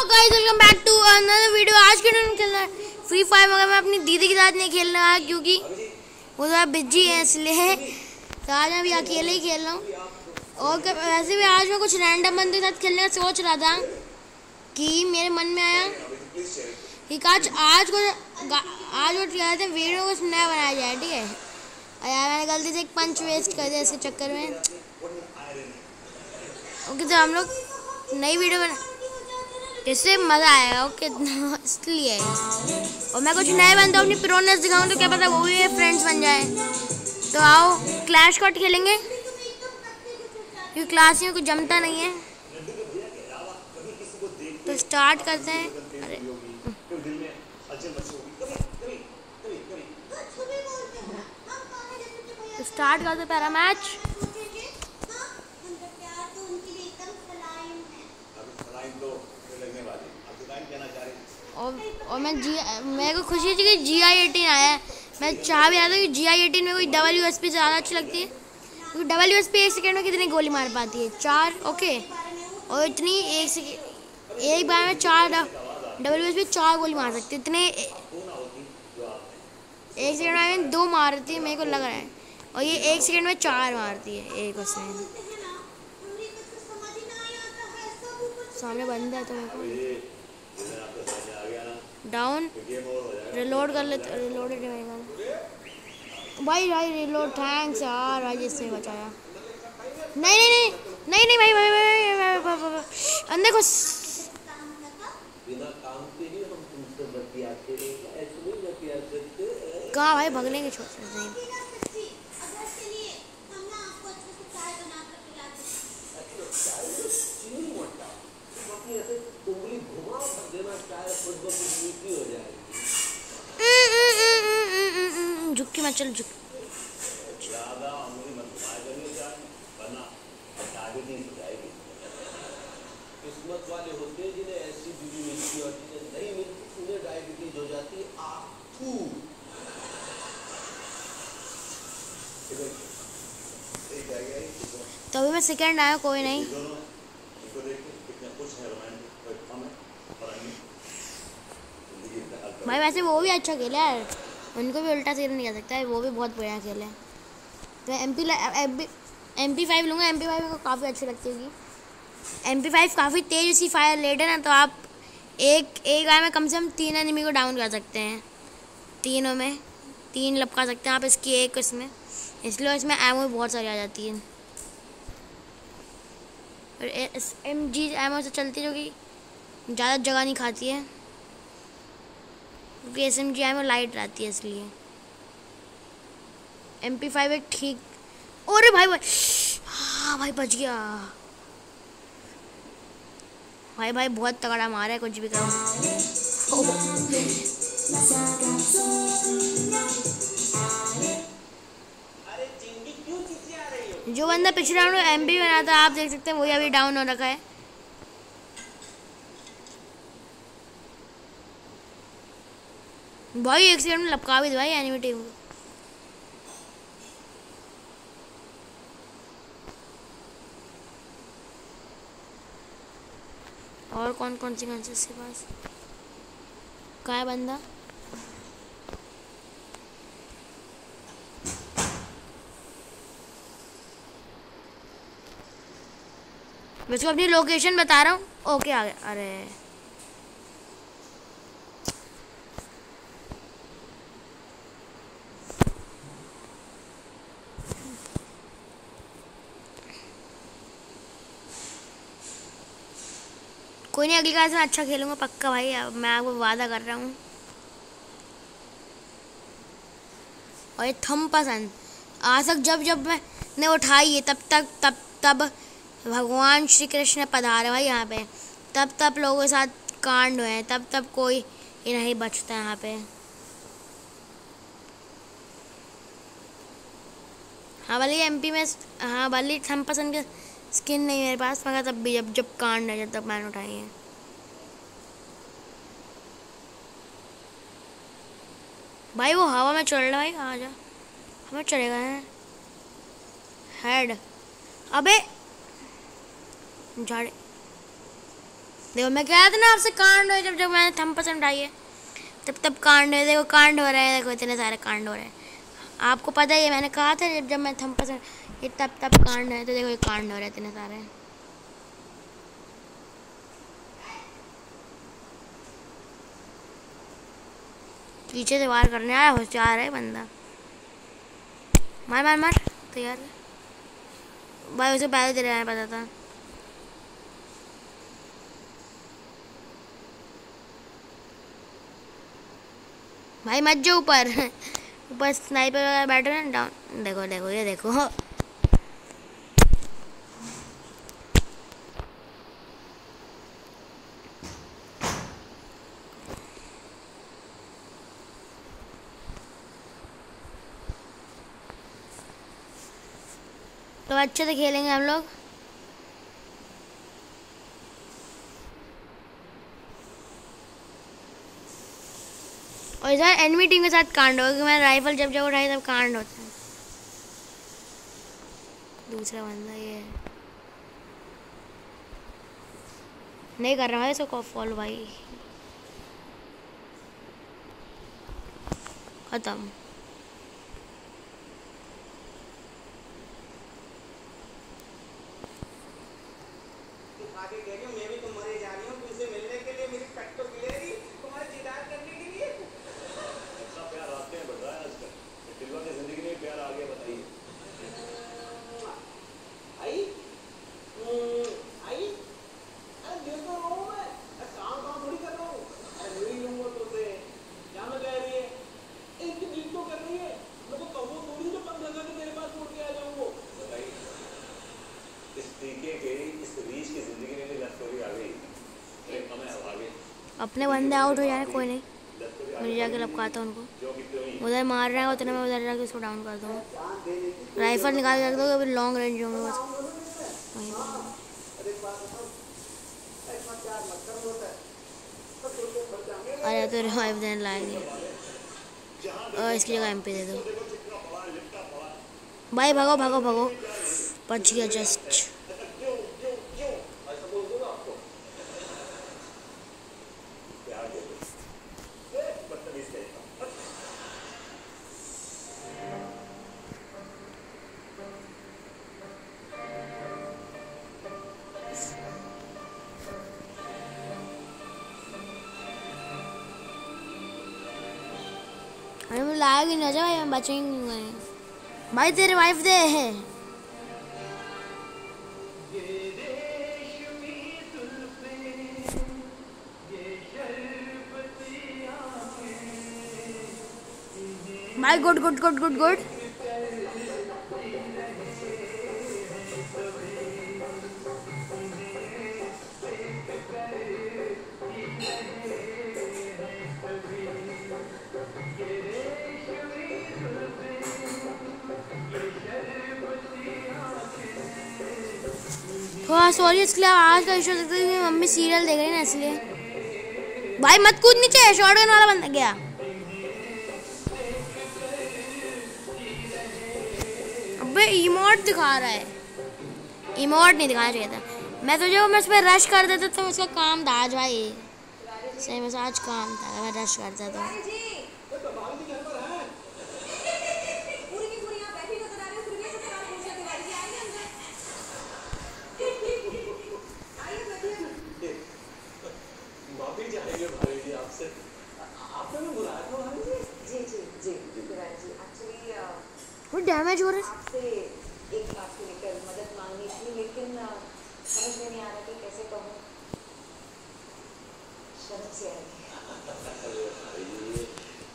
Guys welcome back to another video आज के दिन खेलना है फ्री फायर मगर मैं अपनी दीदी के साथ नहीं खेल रहा क्योंकि वो थोड़ा बिज़ी है इसलिए। तो आज मैं भी अकेले ही खेल रहा हूँ। और वैसे भी आज मैं कुछ रैंडम बंदे के साथ खेलने का सोच रहा था कि मेरे मन में आया कि आज आज को, आज वो क्या हैं वीडियो कुछ नया बनाया जाए, ठीक है? और यार मैंने गलती से एक पंच वेस्ट कर दिया इसके चक्कर में। ओके तो हम लोग नई वीडियो बना इससे मज़ा आएगा ओके इसलिए। और मैं कुछ नए बंदे अपनी प्रोनेस दिखाऊँ तो क्या पता वो भी फ्रेंड्स बन जाए। तो आओ क्लैश कट खेलेंगे। क्योंकि क्लास में कुछ जमता नहीं है। तो स्टार्ट करते हैं। अरे। तो स्टार्ट करते हैं पहला मैच और और मैं जी मेरे को खुशी थी कि जी आई एटीन आया है। मैं चाह भी रहा था कि जी आई एटीन में कोई डबल यू एस पी ज़्यादा अच्छी लगती है। क्योंकि डबल यू एस पी एक सेकेंड में कितनी गोली मार पाती है? चार? ओके और इतनी एक सेकेंड एक बार में चार डबल यू एस पी चार गोली मार सकती है। इतने, एक सेकेंड में दो मारती है, मेरे को लग रहा है। और ये एक सेकेंड में चार मारती है, एक उसमें सामने बंद है तो मेरे को। डाउन रिलोड कर लेते रिलोड भाई भाई रिलोड थैंक्स यार भाई इससे बचाया। नहीं नहीं नहीं नहीं नहीं भाई भाई भाई, भाई, भाई, भाई, भाई अंदर घुस। कहाँ भाई भगने के छोटे नहीं। झुक के मैं चल झुक। किस्मत वाले होते हैं जिन्हें ऐसी बीवी मिलती और जिन्हें नहीं मिलती उन्हें डायबिटीज़ हो जाती है आखू तो मैं सेकंड आया कोई नहीं भाई, वैसे वो भी अच्छा खेला है। उनको भी उल्टा सीधा नहीं कर सकता है, वो भी बहुत बढ़िया खेले है। तो M P M P five लूँगा एम पी फाइव को काफ़ी अच्छी लगती होगी। एम पी फाइव काफ़ी तेज सी फायर लेट है ना तो आप एक एक बार में कम से कम तीन एनिमी को डाउन कर सकते हैं। तीनों में, तीन लपका सकते हैं आप इसकी एक इसमें। इसलिए इसमें एमओ बहुत सारी आ जाती है। और एम जी एमओ से चलती है जो कि ज़्यादा जगह नहीं खाती है। क्योंकि S M G ammo light रहती है इसलिए। एम पी फाइव एक ठीक अरे भाई भाई हाँ भाई, बच गया। भाई भाई, बहुत तगड़ा मारा है कुछ भी करो। जो बंदा पिछले राउंड में एम बना था, आप देख सकते हैं, वही अभी डाउन हो रखा है। भाई, एक सेकंड में लपका भी भाई एनिमी टीम को और कौन कौन सी गन है इसके पास? कहाँ है बंदा? मैं अपनी लोकेशन बता रहा हूँ। ओके, आ गया। अरे। कोई नहीं, अगली क्लास में अच्छा खेलूँगा, पक्का भाई। अब मैं आपको वादा कर रहा हूँ। और ये थम पसंद। आज तक जब जब मैंने उठाई है, तब तक तब तब भगवान श्री कृष्ण पधारे भाई यहाँ पे। तब तब लोगों के साथ कांड हुए हैं। तब तब कोई ये नहीं बचता यहाँ पे। हाँ भले एमपी में हाँ भले थम पसंद के स्किन नहीं मेरे पास, मगर तब भी जब जब कांड है जब तब मैंने उठाई है। भाई वो हवा में चल रहा है भाई, आ जा। हमें चलेगा है। हेड अबे! झाड़े। देखो, मैं कह रहा था ना आपसे कांड हो जब जब मैंने थम पसंद आई है। तब तब कांड है देखो, कांड हो रहे हैं, देखो, इतने सारे कांड हो रहे हैं। आपको पता ही है, मैंने कहा था जब जब मैं थम पसंद ये तब तब कांड है तो देखो ये कांड हो रहे इतने सारे। पीछे से वार करने आया, होशियार है बंदा। मार मार मार, तैयार भाई उसे पहले रहा है, पता था। भाई मत जो ऊपर। ऊपर स्नाइपर वगैरह बैठे हैं, डाउन। देखो देखो, ये देखो। अच्छे से खेलेंगे हम लोग। और इधर एनिमी टीम के साथ कांड होगा, क्योंकि मैं राइफल जब जब उठाई तब कांड होता है। दूसरा बंदा ये है। नहीं कर रहा भाई इसको फॉलो भाई। खत्म आगे कह रही हूँ मैं भी तो मरे जा रही हूँ तुमसे मिलने के लिए मेरी कट तो गिरेगी तुम्हारे दीदार करने के लिए अच्छा प्यार रास्ते में बढ़ रहा है आजकल ये दिलवा की ज़िंदगी में प्यार आ गया बताइए आई हम्म, आई अरे दिल तो रहा हूँ मैं अरे काम काम थोड़ी कर रहा हूँ अरे मिल ही लूँगा तुमसे क्या मैं कह रही है एक तो दिल तो कर रही है मैं तो कहूँ थोड़ी तो पंद्रह हज़ार तेरे पास छोड़ के आ जाऊँगा बताइए इस तरीके के इस रीच की ज़िंदगी में लव स्टोरी आ गई अरे हमें अब आगे अपने बंदे आउट हो जाए, कोई नहीं। मुझे जाके लपकाता हूँ उनको। क्यों उधर मार रहा है उतने मैं उधर जाके उसको डाउन कर दूँगा राइफल निकाल रख दो अभी लॉन्ग रेंज होंगे बस। अरे तो रिवाइव देने नहीं और इसकी जगह एमपी दे दो। भाई, भागो भागो भागो। पंच गया जस्ट नहीं भाई हम बचेंगे भाई, तेरे वाइफ दे है। भाई, good good good good good. थोड़ा सॉरी इसके लिए आज का इशू सकता है मम्मी सीरियल देख रही है ना इसलिए। भाई मत कूद नीचे शॉटगन वाला बंदा गया। अबे इमोट दिखा रहा है। इमोट नहीं दिखाना चाहिए था। मैं तो जब मैं इस पर रश कर देता तो उसका काम था आज भाई। सही में आज काम था, मैं रश करता तो पूरी की पूरी यहाँ बैठी नज़र आ रही है फिर भी ऐसे खराब हो गया तिवारी जी आइए अंदर आइए बैठिए माफ़ी चाहेंगे भाई जी आपसे आपने भी बुलाया था भाई जी जी जी जी तिवारी जी एक्चुअली वो डैमेज हो रहा है आपसे एक बात को लेकर मदद मांगनी थी लेकिन समझ में नहीं आ रहा कि कैसे कहूँ। शर्म से आ रही है अरे भाई जी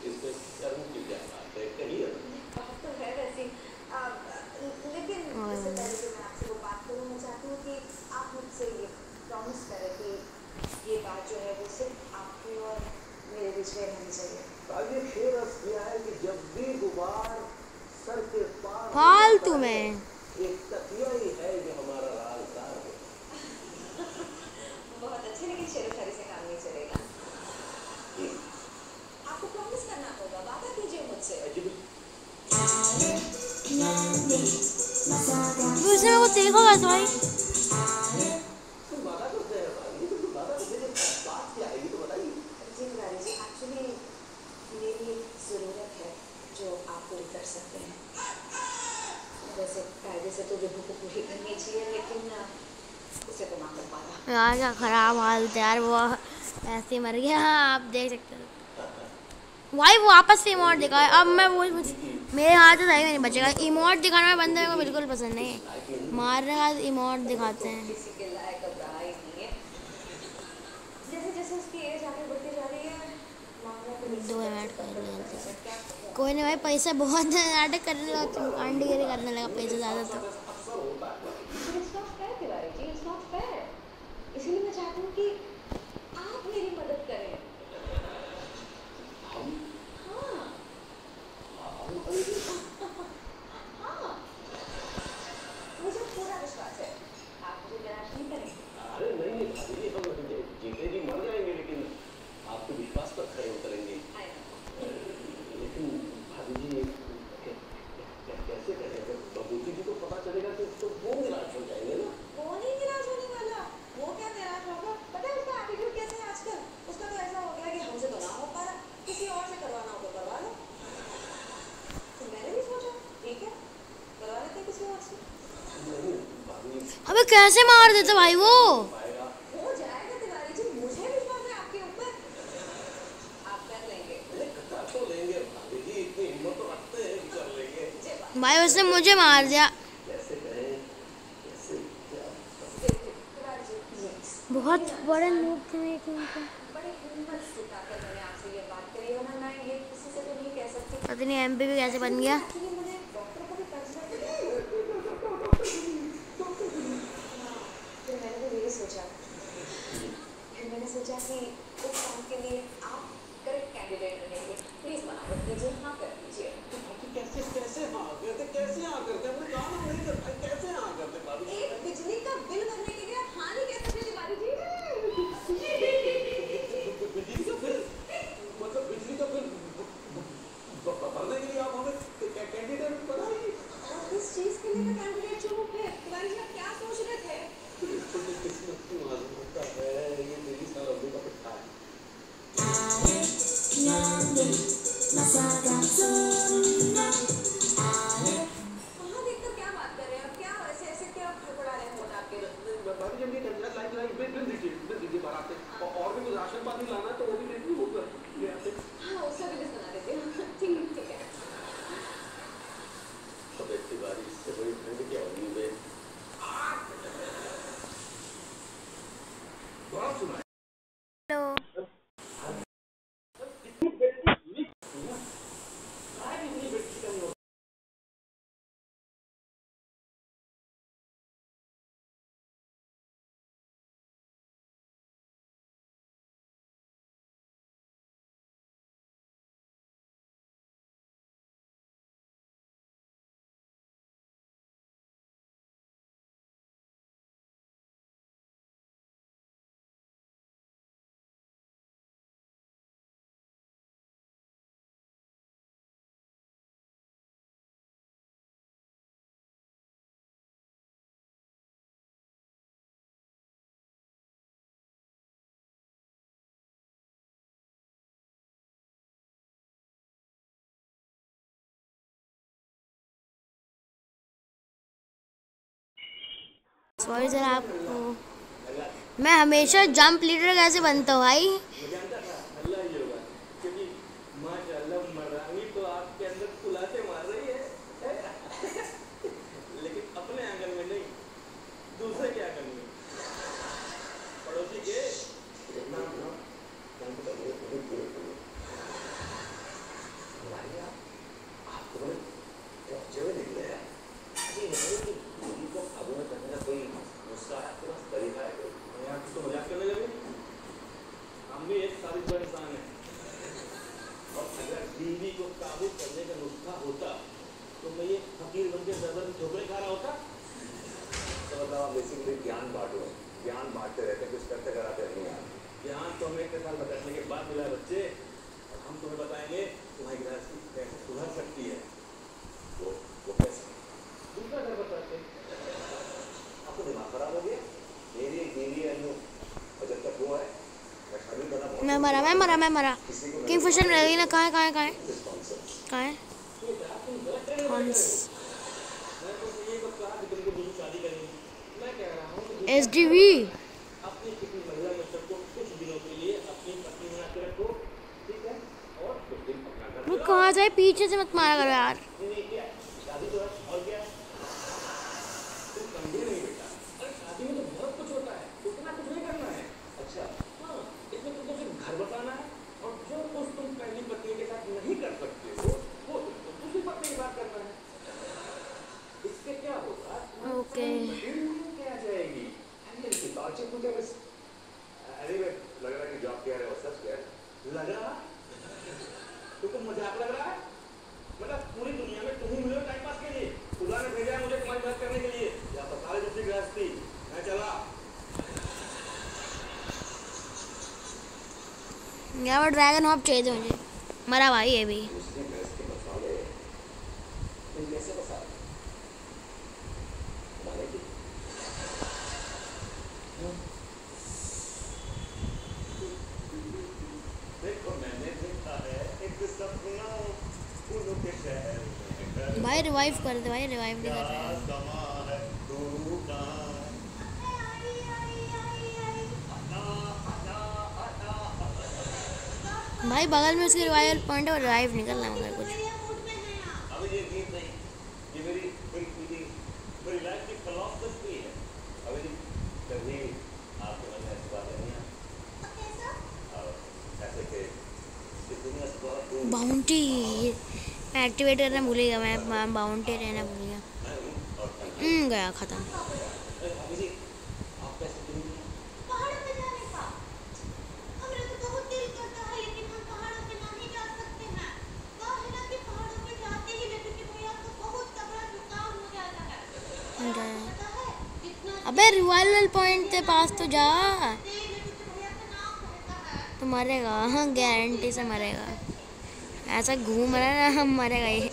इसमें शर्म की क्या बात है? कहिए। बात तो है वैसी। लेकिन इससे पहले कि मैं आपसे वो बात करूँ मैं चाहती हूँ कि आप मुझसे ये प्रॉमिस करें कि ये बात जो है वो सिर्फ़ आपकी और मेरे बीच में रहनी चाहिए। आगे शेर अर्ज़ किया है कि जब भी गुबार फालतू है, में तकिया ही है पूरी कर सकते हैं। वैसे कायदे से तो गेहूँ को पूरी करनी चाहिए लेकिन उसे तो ना कर पा रहा का ख़राब हाल यार वो ऐसे मर गया। हाँ, आप देख सकते हो। भाई वो आपस से इमोट दिखा है अब मैं वो मेरे हाथ से जाएगा नहीं बचेगा। इमोट दिखाने में बंदे को बिल्कुल पसंद नहीं है। मार रहे हाथ इमोट दिखाते हैं। तो दो मिनट कर कोई नहीं भाई, पैसा बहुत नाटक करने लगा तुम कांड करने लगा, पैसे ज़्यादा तो कैसे मार देते भाई वो। भाई उसने मुझे मार दिया। बहुत बड़े लोग थे तो पता नहीं एम भी कैसे बन गया। see सॉरी सर आपको मैं हमेशा जंप लीडर कैसे बनता हूँ भाई? वाजिब है और अगर बीवी को काबू करने का नुस्खा होता तो मैं ये फकीर बन के खा रहा होता? तो मतलब आप बेसिकली ज्ञान ज्ञान बांटते रहते हैं कुछ करते कराते ज्ञान तो हमें साल बताने के बाद मिला बच्चे। और हम तुम्हें बताएँगे तुम्हारी गृहस्थी कैसे सुधर सकती है। वो वो कैसे? दूसरा घर बताते आपको दिमाग खराब हो गया? मेरी बीवी और जब तक है मैं मरा मैं मरा मैं मरा। किंग फिशर रेडी ना, कहाँ कहाँ कहाँ कहाँ है? एस डी वी वो कहाँ जाए? पीछे से मत मारा करो यार। मुझे बस अरे वे लग रहा है कि जॉब किया रहे हो सब क्या लग रहा? तुमको तो मज़ाक लग रहा है? मतलब पूरी दुनिया में तुम ही मिलो टाइम पास के लिए. खुदा ने भेजा है मुझे तुम्हारी मदद करने के लिए. या तो सारे जितनी गृहस्थी मैं चला. यहाँ ड्रैगन हॉप चाहिए मुझे. मरा भाई ये भी भाई रिवाइव कर दे, भाई रिवाइव नहीं कर भाई बगल में उसके रिवाइवल पॉइंट है और रिवाइव निकलना होगा कुछ। बाउंटी एक्टिवेट करना भूल हम्म, गया मैं बाउंटे रहना भूल गया गया ख़त्म। अबे रिवाइवल पॉइंट के पास तो जा। तो मरेगा हाँ गारंटी से मरेगा। ऐसा घूम रहा है हम मरे गए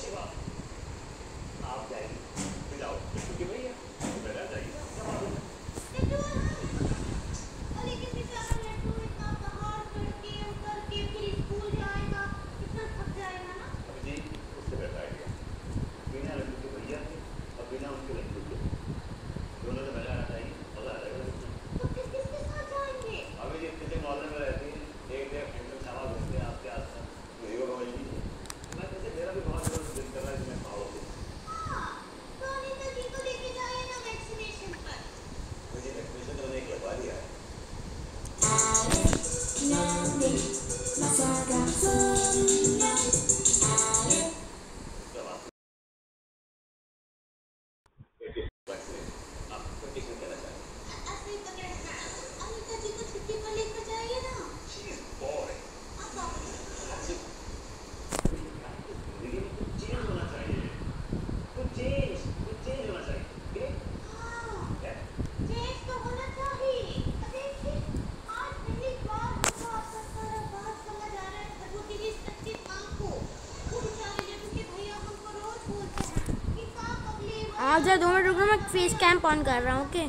जरा दो मिनट, रुक मैं फेस कैम ऑन कर रहा हूँ ओके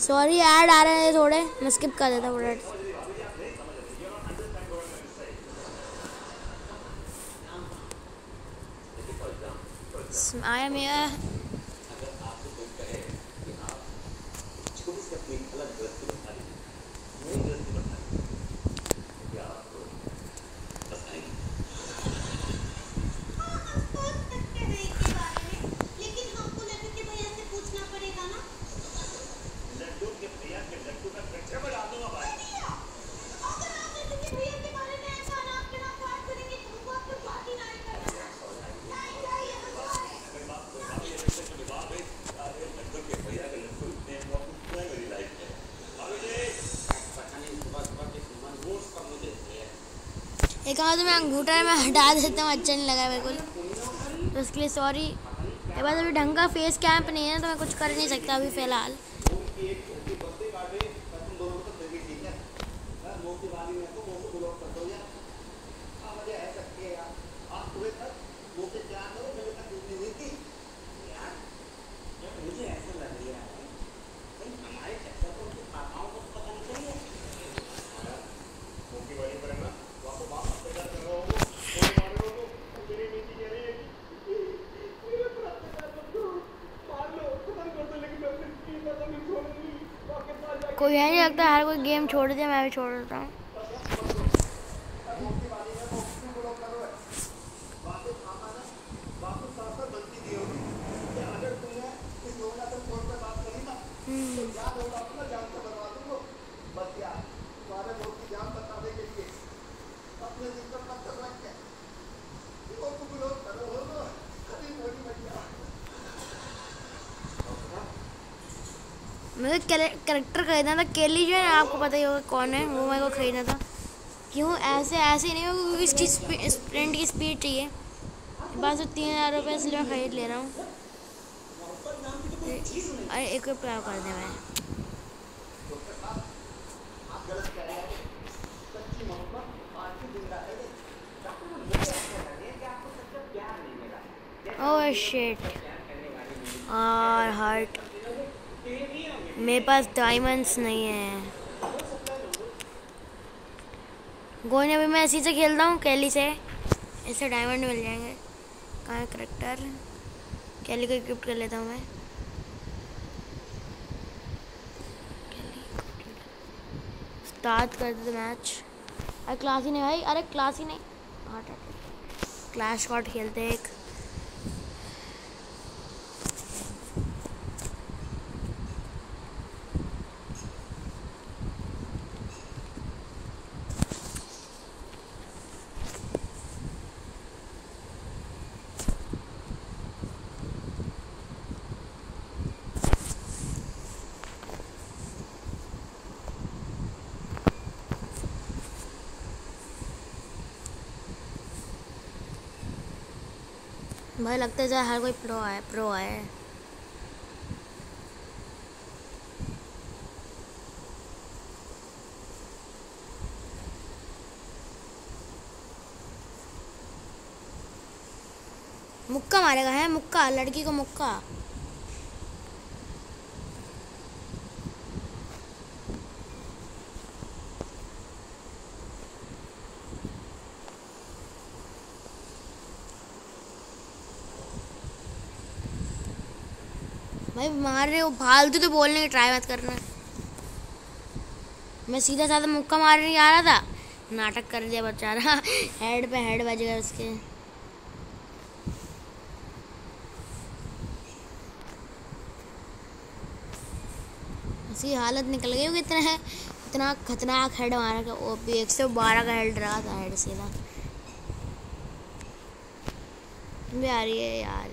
सॉरी ऐड आ रहे हैं थोड़े, मैं स्किप कर देता हूँ देखा तो मैं अंगूठा मैं हटा देता हूँ अच्छा नहीं लगा बिल्कुल तो उसके लिए सॉरी अभी ढंग का फेस कैंप नहीं है तो मैं कुछ कर नहीं सकता अभी फ़िलहाल। छोड़ दे मैं भी छोड़ देता हूँ मुझे करेक्टर खरीदना था। केली जो है ना, आपको पता ही होगा कौन है, वो मेरे को खरीदना था। क्यों? ऐसे ऐसे नहीं होगा क्योंकि इसकी स्प्रिंट की स्पीड चाहिए। बस तीन हज़ार रुपये इसलिए मैं खरीद ले रहा हूँ। अरे, एक रुपया कर दे मैं ओह शिट और हार्ट मेरे पास डायमंड्स नहीं है। गोई अभी मैं इसी से खेलता हूँ, कैली से। इससे डायमंड मिल जाएँगे। कहाँ है करेक्टर कैली को इक्विप कर लेता हूँ मैं। स्टार्ट कर देते मैच अरे क्लास ही नहीं भाई। अरे क्लास ही नहीं। हट क्लैश स्कॉट खेलते एक। भाई लगता है हर कोई प्रो है प्रो है। मुक्का मारेगा, है? मुक्का, लड़की को मुक्का। भाई मार रहे हो, फालतू तो बोलने की ट्राई मत करना। मैं सीधा साधा मुक्का मारने नहीं आ रहा था। नाटक कर दिया बेचारा हेड पे हेड बज गया उसके। उसकी हालत निकल गई होगी इतना है इतना खतरनाक हेड मारा का वो भी एक सौ बारह का हेड रहा था हेड सीधा। भी आ रही है यार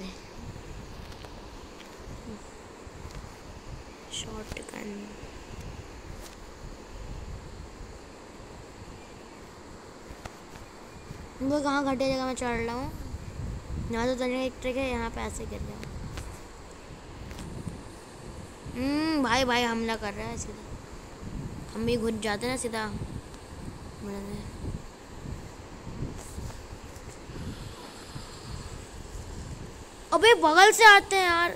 शॉर्ट गन वो कहाँ घटिया जगह में चढ़ रहा हूँ? यहाँ तो तरीके एक ट्रिक है, यहाँ पे ऐसे गिर रहा हूँ भाई भाई, हमला कर रहा है सीधा। हम भी घुस जाते ना सीधा। अबे, बगल से आते हैं यार।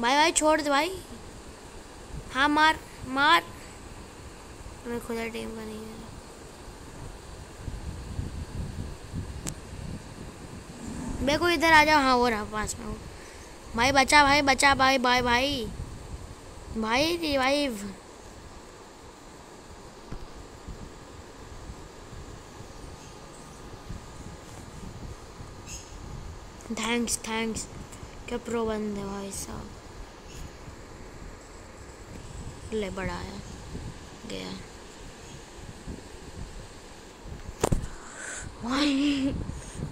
भाई भाई, छोड़ दे भाई। हाँ मार मार। मैं खुदा टीम का नहीं है देखो इधर आ जाओ। हाँ वो रहा, पास में भाई, बचा भाई बचा, भाई भाई भाई भाई रिवाइव थैंक्स थैंक्स क्या प्रो बंद है भाई साहब? ले बढ़ाया गया। भाई।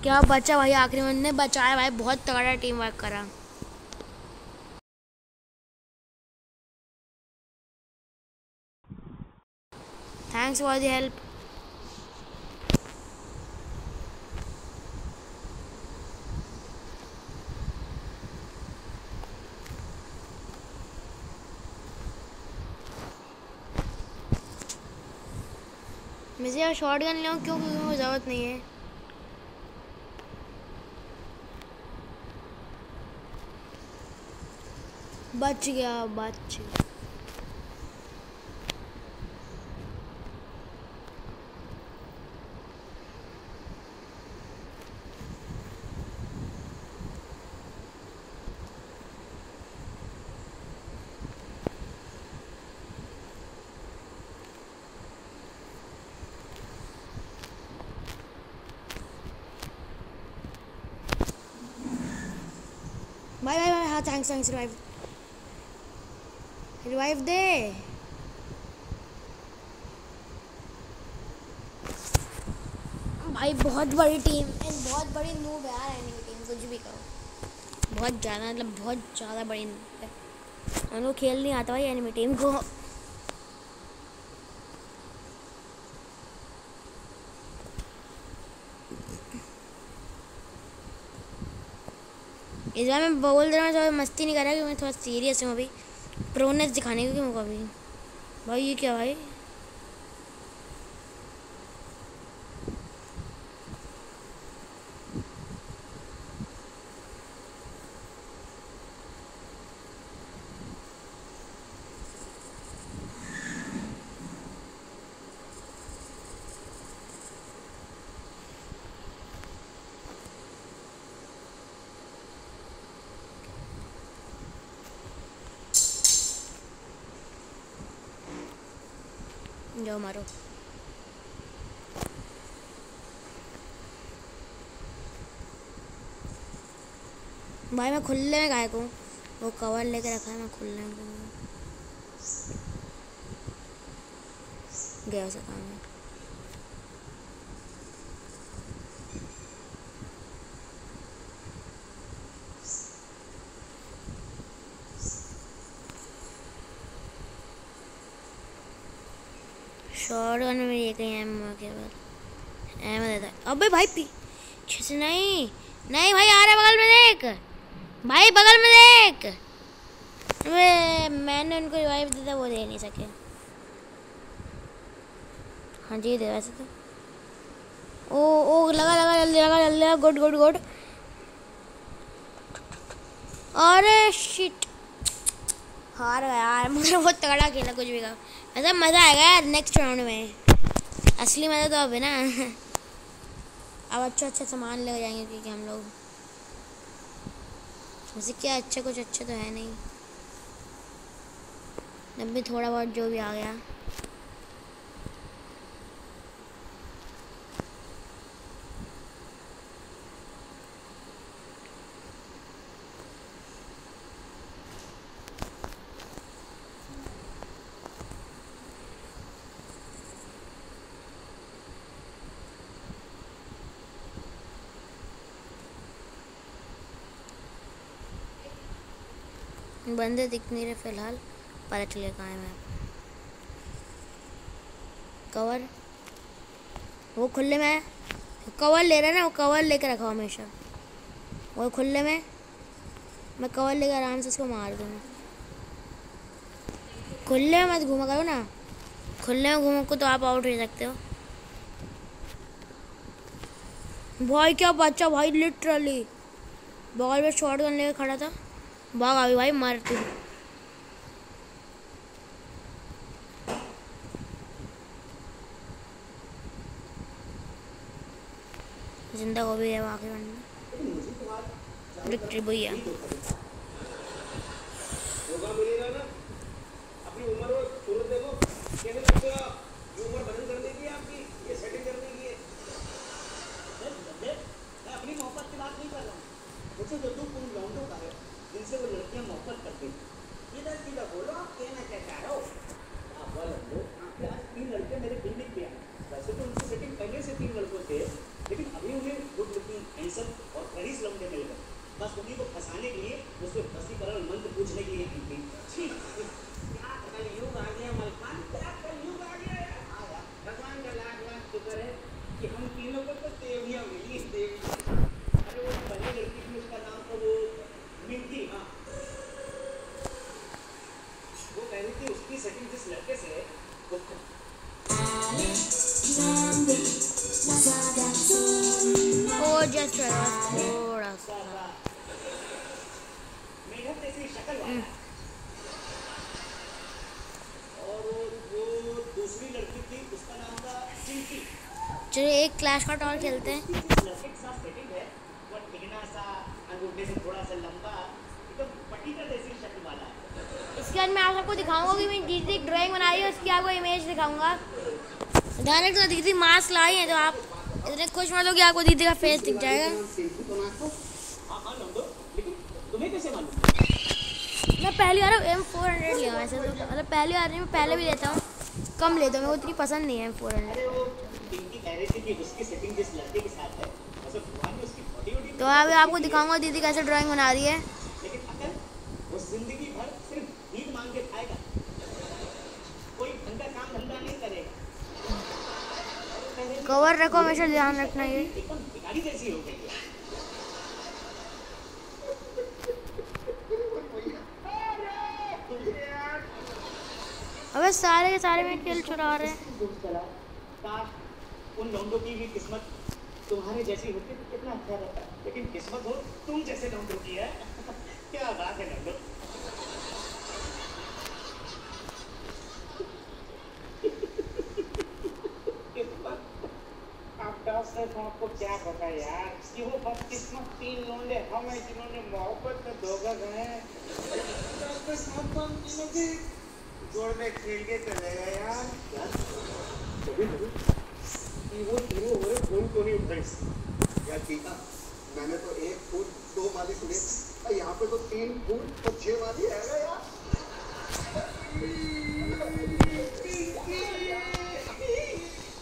क्या बचा भाई? आखिरी में ने बचाया भाई, बहुत तगड़ा टीम वर्क करा। थैंक्स फॉर द हेल्प मुझे शॉर्ट गन लूँ क्यों? क्योंकि ज़रूरत नहीं है। बच गया बच Bye bye bye, hot tanks, survive. Revive दे भाई, बहुत बड़ी टीम एंड बहुत बड़ी नूब है यार एनिमी टीम कुछ भी कहो बहुत ज़्यादा मतलब बहुत ज़्यादा बड़ी उनको खेल नहीं आता भाई एनिमी टीम को। इस बार मैं बोल रहा हूँ मस्ती नहीं कर रहा क्योंकि थोड़ा सीरियस हूँ अभी। प्रोनेस दिखाने के मौका अभी भाई ये क्या भाई? जाओ, मारो। भाई, मैं खुले में गायक हूँ। वो कवर लेके रखा है, मैं खुले में। गया उसे काम में शॉर्ट वन में ये कहीं एम केवल एम देता है अबे भाई पीछे से नहीं नहीं भाई, आ रहा बगल में, देख। भाई, बगल में, देख। अबे, मैंने उनको रिवाइव दिया था वो दे नहीं सके। हाँ जी, दे वैसे तो। ओ ओ, लगा लगा, जल्दी लगा जल्दी, लगा गुड गुड गुड अरे शिट हार गया यार, मुझे बहुत तगड़ा खेला कुछ भी का। मतलब मज़ा आएगा यार नेक्स्ट राउंड में। असली मज़ा तो अब है ना। अब अच्छा अच्छा सामान ले जाएँगे क्योंकि हम लोग। वैसे क्या अच्छा कुछ अच्छा तो है नहीं। तब भी थोड़ा बहुत जो भी आ गया। बंदे दिख नहीं रहे फ़िलहाल पता चले कहाँ है। मैं कवर, वो खुले में कवर ले रहा ना, वो कवर लेके रखा हमेशा। वो खुले में। मैं कवर लेकर आराम से उसको मार दूँगा। खुले में मत घूमा करो ना। खुले में घूमो को तो आप आउट हो सकते हो। भाई क्या बच्चा, भाई लिटरली बगल में शॉर्ट गन लेके खड़ा था। भाग अभी भाई मार ज़िंदा हो भी है बाकी बंदा विक्ट्री भैया होगा मिलेगा ना अपनी उम्र और सूरत देखो कैसे लगते हो आप? ये उम्र बदल करने की है आपकी ये सेटिंग करने की है मैं अपनी मोहब्बत की बात नहीं कर रहा हूँ मुझे जो दुख उन लौंडों का है जिनसे वो लड़कियाँ मोहब्बत करती हैं सीधा सीधा बोलो आप कहना क्या चाह रहे हो। आप बोलो लड़को कि आज तीन लड़के मेरे क्लिनिक पे आए वैसे तो उनकी सेटिंग पहले से तीन लड़कों थे लेकिन अभी उन्हें गुड लुकिंग हैंडसम और करीज लौंडे मिल गए बस उन्हीं को फंसाने के लिए उससे वसीकरण मंत्र पूछने के लिए की थी छी लंबा एकदम पटीका जैसी शक्ल वाला है। इसके बाद मैं आप सबको दिखाऊँगा कि मैं दीदी एक ड्राइंग बनाई है, उसकी आपको इमेज दिखाऊँगा। डायरेक्ट तो दीदी मास्क लाई है तो आप इतने खुश मत हो कि आपको दीदी का फेस दिख जाएगा। मैं पहली बार एम फोर हंड्रेड लिया वैसे तो। मतलब पहली बार नहीं, मैं पहले भी लेता हूँ। कम लेता हूँ, मेरे को इतनी पसंद नहीं है एम फोर हंड्रेड तो अभी आपको दिखाऊँगा दीदी कैसे ड्राइंग बना रही है। कवर रखो हमेशा ध्यान रखना ये। अबे सारे के सारे में खेल चुरा रहे हैं। उन लौंडों की भी किस्मत तुम्हारे जैसी होती तो कितना अच्छा रहता लेकिन किस्मत हो, तुम जैसे लौंडों की है। क्या बात है लौंडो आपको क्या पता यार कि वो बदकिस्मत तीन लौंडे हमें जिन्होंने मोहब्बत में धोखा गए साहब तो हम तीनों की जोड़ में खेल के चले गए यार। तो तो यार।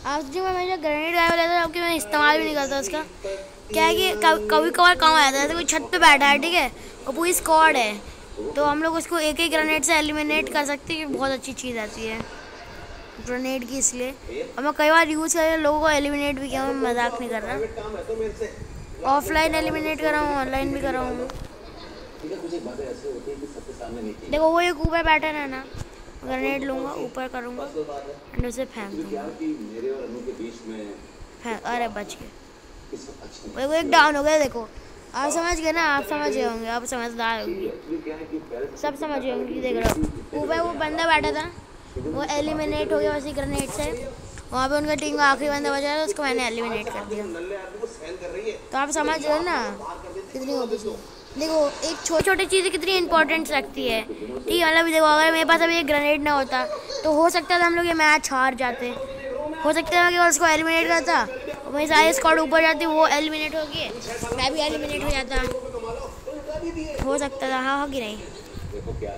आज जो मैं हमेशा ग्रेनेड गायब लेता था क्योंकि मैं इस्तेमाल भी नहीं करता उसका? क्या है कि कभी कभी कभार काम आ जाता है कोई छत पे बैठा है, ठीक है? और पूरी स्क्वाड है। तो हम लोग उसको एक एक ग्रेनेड से एलिमिनेट कर सकते हैं, कि बहुत अच्छी चीज़ आती है। ग्रेनेड की इसलिए। और मैं कई बार यूज़ करके लोगों को एलिमिनेट भी किया मैं मज़ाक नहीं कर रहा। है ऑफलाइन एलिमिनेट कर रहा हूँ ऑनलाइन भी कर रहा हूँ। है है देखो, वो एक ऊपर बैठा है ना। ग्रेनेड लूँगा, ऊपर करूँगा है एंड उसे फेंक फेंक, अरे बच गए वो एक डाउन हो गया, देखो। आप समझ गए ना, आप समझ गए होंगे, आप समझदार होंगे। है सब समझ गए होंगे, देख रहे हो। ऊपर वो बंदा बैठा था वो एलिमिनेट हो गया उसी ग्रेनेड से। वहाँ पे उनका टीम का आखिरी बंदा बचा था उसको मैंने एलिमिनेट कर दिया। तो आप समझ रहे हो ना कितनी देखो, एक छोटी छोटी चीज़ें कितनी इंपॉर्टेंट रखती है। ठीक है मतलब देखो, अगर मेरे पास अभी एक ग्रेनेड ना होता तो हो सकता था हम लोग ये मैच हार जाते। हो सकता था कि उसको एलिमिनेट करता, और मेरी सारी स्क्वाड ऊपर जाती, वो एलिमिनेट हो गए मैं भी एलिमिनेट हो जाता। हो सकता था हाँ हो कि नहीं देखो क्या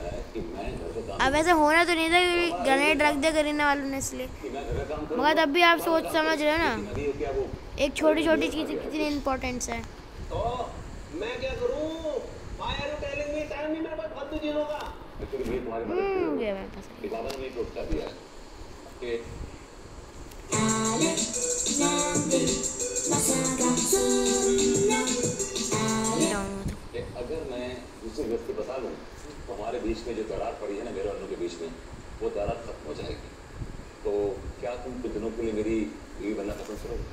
अब ऐसे होना तो नहीं था क्योंकि ग्रेनेड रख दिया करीना वालों ने इसलिए। मगर तब भी आप सोच समझ रहे हो ना। एक छोटी छोटी चीज़ की कितनी इंपॉर्टेंस है। तो मैं क्या करूँ? आर टेलिंग मी टाइम नहीं मेरे पास फालतू चीज़ों का हम्म, मेरे पास बाबा ने टोटका दिया। कि कि अगर मैं दूसरे व्यक्ति बता लूँ तो हमारे बीच में जो दरार पड़ी है ना मेरे और अनु के बीच में वो दरार खत्म हो जाएगी। तो क्या तुम कुछ दिनों के लिए मेरी बीवी बनना खत्म करोगे?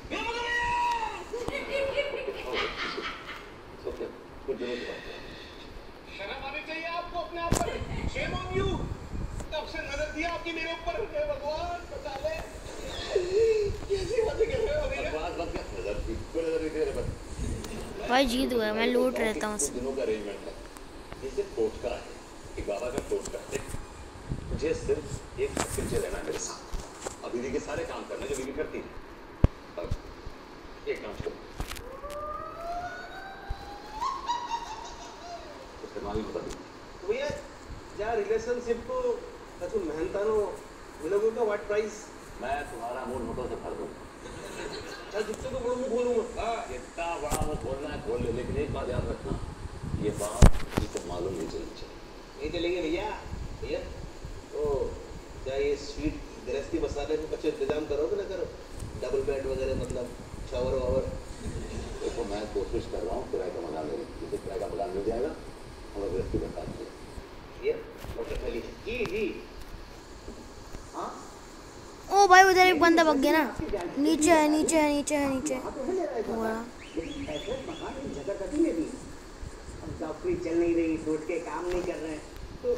कुछ दिनों के बाद। शर्म आनी चाहिए आपको अपने आप पर। शेम ऑन यू कब से नज़र दिया आपकी मेरे ऊपर। हे भगवान बचा ले। कैसी बातें कर रहे हो अभी? बात बात क्या नज़र थी कोई नज़र नहीं मेरे पर भाई जीत हुआ है, मैं लूट रहता हूँ दिनों का अरेंजमेंट है। सिर्फ़ टोटका है एक बाबा का टोटका है। मुझे सिर्फ़ एक सेकंड रहना मेरे साथ। अब दीदी के सारे काम करना जो दीदी करती है। एक काम छोड़ तो भैया रिलेशनशिप को कछु मेहनतानो का प्राइस मैं तुम्हारा मूड मोटो से भर दूँगा चल जितने को बोलो मैं। बोलूँगा हाँ इतना बड़ा वो खोलना है खोल ले लेकिन एक बात याद रखना ये बात को मालूम नहीं चलनी चाहिए। नहीं चलेंगे भैया भैया तो क्या ये स्वीट गृहस्थी मसाले में कुछ इंतज़ाम करोगे ना करो? डबल बेड वगैरह मतलब शावर वावर। देखो मैं कोशिश कर रहा हूँ किराए का मकान लेने की जिसे किराए का मकान मिल जाएगा हम लोग व्यक्ति बता देंगे ये डॉक्टर खली जी जी हाँ। ओ भाई उधर एक बंदा भग गया ना। नीचे है नीचे है नीचे है नीचे वहाँ तो है नौकरी चल नहीं रही टूट के काम नहीं कर रहे तो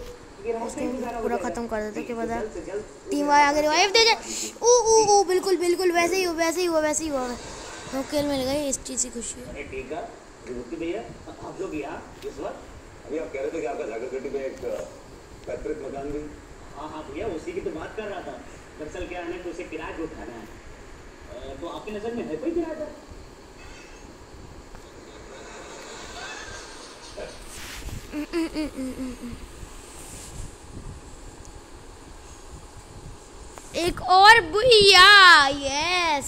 ही हो पूरा खत्म कर देते कि जल्द टीम वाले आगे रिवाइव दे जाए ओ ओ ओ बिल्कुल बिल्कुल वैसे ही हुआ वैसे ही हुआ वैसे ही हुआ नोकेल मिल गई इस चीज़ की खुशी है। ठीक है भैया आप लोग यहाँ इस वक्त अभी आप कह रहे थे कि आपका झागरगड्डी में एक पैतृक मकान भी। हाँ हाँ भैया उसी की तो बात कर रहा था। दरअसल क्या है ना कि उसे किराए पे उठाना है। तो आपकी नज़र में है कोई Mm, mm, mm, एक और भैया यस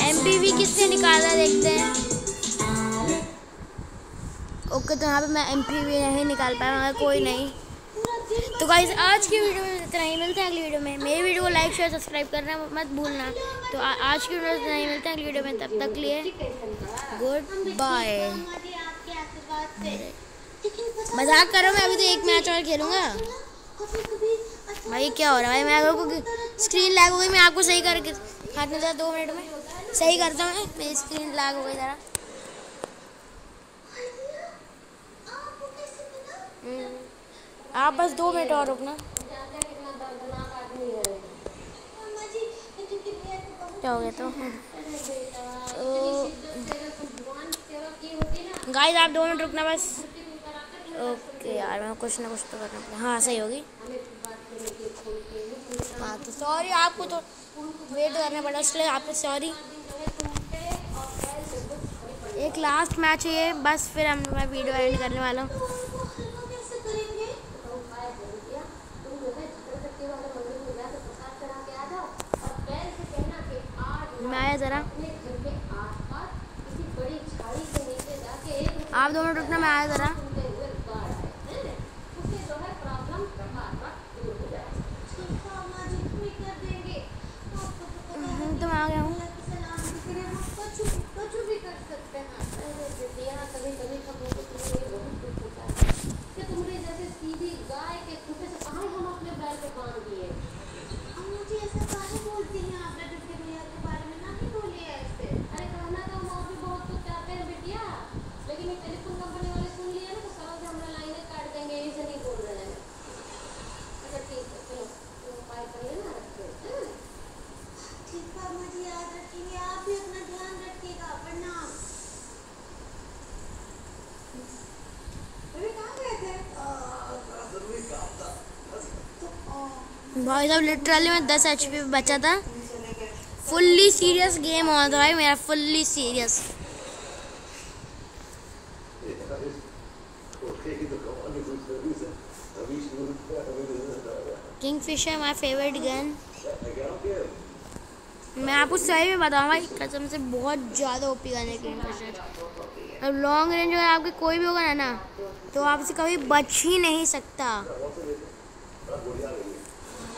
एमपीवी किसने निकाला देखते हैं? ओके तो यहाँ पे मैं एमपीवी नहीं निकाल पाया, मगर कोई नहीं। तो गाइज़ आज की वीडियो में इतना ही, मिलते हैं अगली वीडियो में। मेरी वीडियो को लाइक शेयर सब्सक्राइब करना मत भूलना। तो आ, आज की वीडियो में इतना ही मिलते हैं अगली वीडियो में तब तक लिए गुड बाय मज़ाक करो मैं अभी तो एक मैच और खेलूँगा। भाई क्या हो रहा है? मैं अगर स्क्रीन लैग हो गई मैं आपको सही करके हाथ में दो मिनट में। सही करता हूँ मेरी स्क्रीन लैग हो गई ज़रा। हम्म, आप बस दो मिनट और रुकना। क्या हो तो। गाइस आप दो मिनट रुकना बस। ओके यार मैं कुछ ना कुछ तो करना हाँ सही होगी। हाँ तो सॉरी आपको तो वेट करना पड़ा। इसलिए आपको सॉरी एक लास्ट मैच है ये। बस फिर हम मैं वीडियो एंड करने वाला हूँ। मैं आया ज़रा। आप दोनों टूटने रुकना मैं आया ज़रा। तुम तो आ गया हूँ तुम्हारे जैसे सीधी गाय के खूटे से कहाँ हम अपने बैल को बाँध दिए मुझे ऐसा काहे बोलती हैं आप डुबके भैया के बारे में नहीं बोलिए ऐसे अरे कहना तो हम और भी बहुत कुछ चाहते हैं बिटिया लेकिन ये टेलीफोन कंपनी वाले सुन लिए ना तो समझ हमरा लाइनें काट देंगे यही से नहीं बोल रहे हैं अच्छा ठीक है चलो तो उपाय करिए ना रखते हैं ठीक है अम्मा जी याद रखिए आप भी अपना ध्यान रखिएगा प्रणाम अरे कहाँ गए थे भाई साहब लिटरली मैं दस एच पी बचा था। फुल्ली सीरियस गेम हो था भाई मेरा, fully serious. Kingfisher my favourite gun मैं आपको सही में बताऊँ भाई, कसम से बहुत ज़्यादा ओपी गन है किंग फिशर अब लॉन्ग रेंज अगर आपके कोई भी होगा ना ना तो आपसे कभी बच ही नहीं सकता।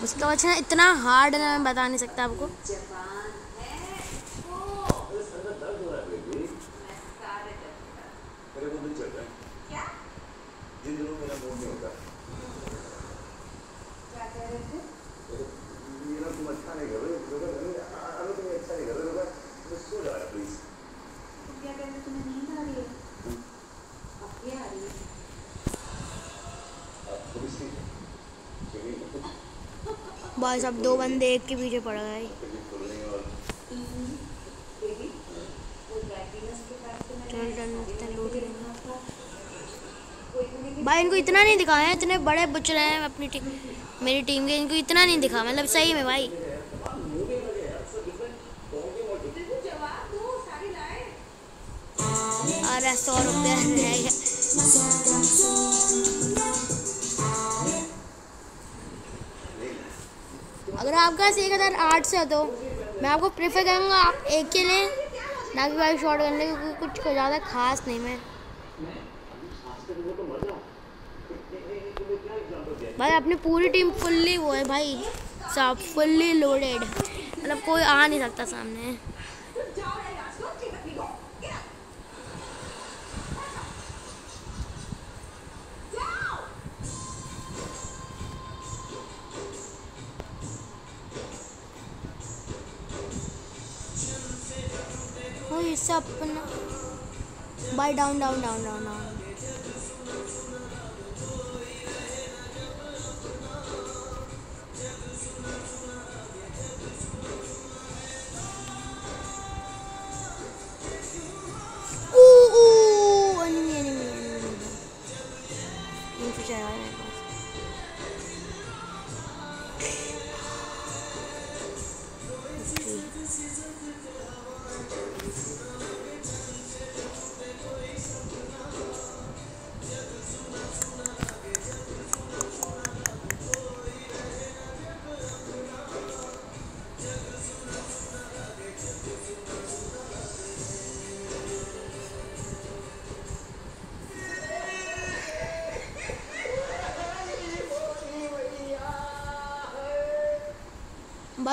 उसका वचन इतना हार्ड है मैं बता नहीं सकता आपको मेरे को दिल चल रहा है जिन दिनों मेरा मूड नहीं होता मेरा तुम अच्छा नहीं कर रहे हो अगर तुम अच्छा नहीं कर रहे हो तो सो जा रहा प्लीज़ थोड़ी सी भाई साहब दो बंदे एक के पीछे पड़ गए। भाई, इनको इतना नहीं दिखाया, इतने बड़े बुचड़े हैं अपनी टीम, मेरी टीम के, इनको इतना नहीं दिखा मतलब सही में भाई। अरे, सौ रुपया अगर आपका एक हज़ार आठ सौ दो। मैं आपको प्रेफर करूँगा आप एक के लें, ना कि भाई शॉर्ट करने क्योंकि कुछ ज़्यादा खास नहीं मैं। भाई, अपनी पूरी टीम फुल्ली वो है भाई, सब फुल्ली लोडेड मतलब कोई आ नहीं सकता सामने। अपना bye down down down down down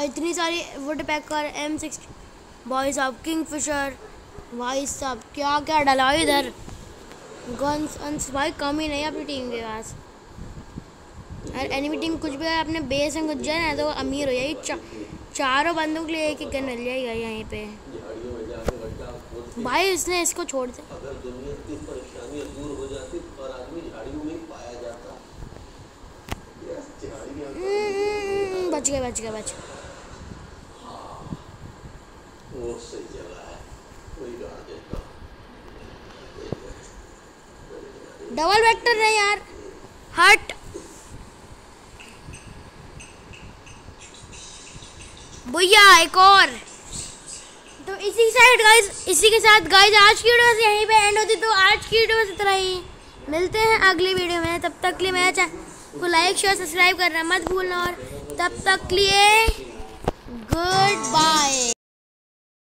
भाई इतनी सारी वुड पैकर एम सिक्स भाई साहब किंग फिशर भाई साहब क्या क्या डाला इधर? गन्स अंस भाई कम ही नहीं अपनी टीम के पास। और एनिमी टीम कुछ भी अपने बेस में घुस जाए ना तो अमीर हो जाएगी। चा, चारों बंदूक लिए एक एक गन मिल जाएगा यहीं पे। भाई इसने इसको छोड़ दे। अगर दुनिया की परेशानियाँ दूर हो जाती पर आदमी झाड़ियों में ही पाया जाता। यस झाड़ियाँ। हम्म, बच गए बच गए बच गए वो सही जगह है कोई गाड़ देता डबल वेक्टर नहीं यार हट भैया, एक और। तो इसी के साथ गाइज़ इसी के साथ गाइज़ आज की वीडियो यहीं पे एंड होती। तो आज की वीडियो से इतना ही। मिलते हैं अगली वीडियो में। तब तक के लिए मेरा चैनल को लाइक शेयर सब्सक्राइब करना मत भूलना। और तब तक के लिए गुड बाय